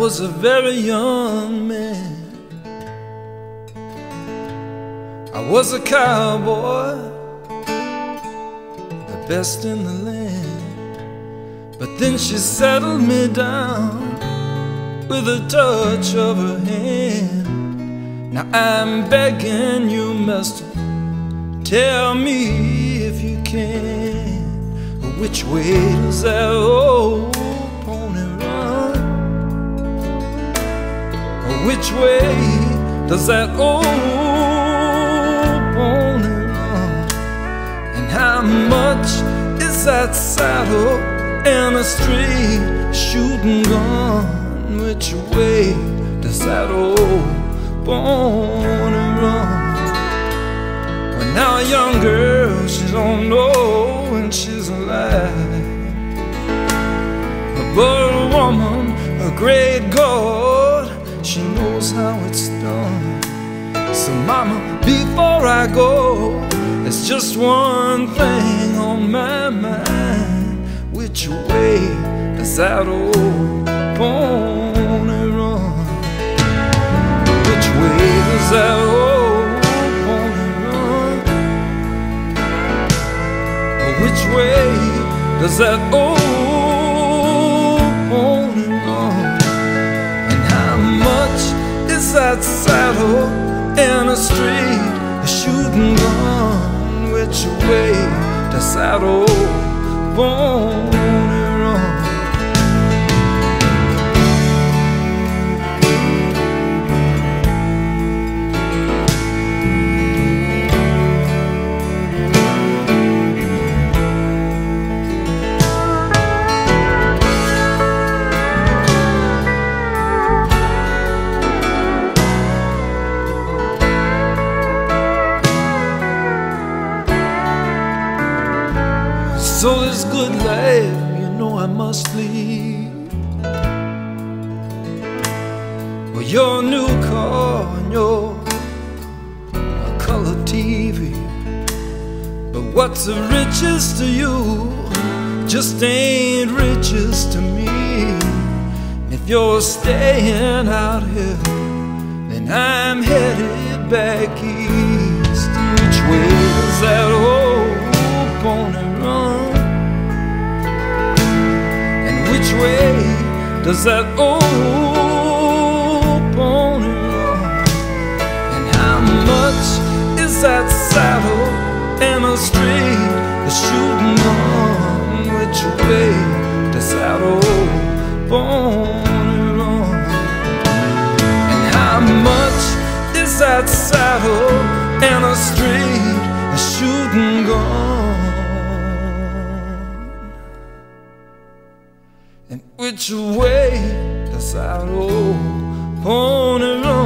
was a very young man. I was a cowboy, the best in the land. But then she settled me down with a touch of her hand. Now I'm begging you, mister, tell me if you can, which way does that old Which way does that old pony run? And how much is that saddle and a straight shooting gun? Which way does that old pony run? Well, now a young girl, she don't know when she's alive. But a woman, a great she knows how it's done. So, mama, before I go, there's just one thing on my mind. Which way does that old pony run? Which way does that old pony run? Which way does that old saddle and a straight shooting gun? Which way that old pony So this good life, you know I must leave. Well, your new car and your color TV. But what's the riches to you just ain't riches to me. If you're staying out here, then I'm headed back east. Does that old pony? And how much is that saddle and a straight a shooting gun? Which way does that old pony run? And how much is that saddle and a which way does that old pony run?